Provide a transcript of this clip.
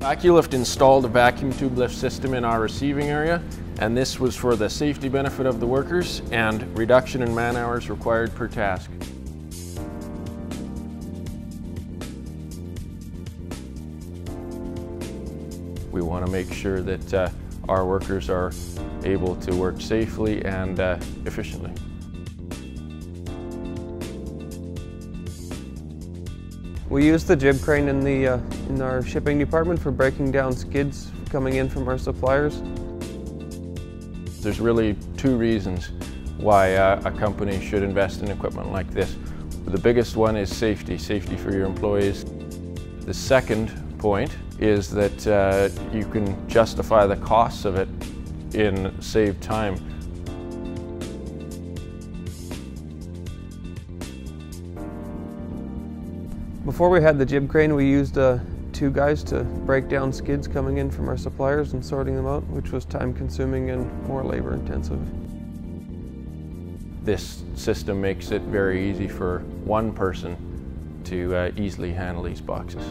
AccuLift installed a vacuum tube lift system in our receiving area and this was for the safety benefit of the workers and reduction in man hours required per task. We want to make sure that uh, our workers are able to work safely and uh, efficiently. We use the jib crane in, the, uh, in our shipping department for breaking down skids coming in from our suppliers. There's really two reasons why uh, a company should invest in equipment like this. The biggest one is safety, safety for your employees. The second point is that uh, you can justify the costs of it in saved time. Before we had the jib crane, we used uh, two guys to break down skids coming in from our suppliers and sorting them out, which was time consuming and more labor intensive. This system makes it very easy for one person to uh, easily handle these boxes.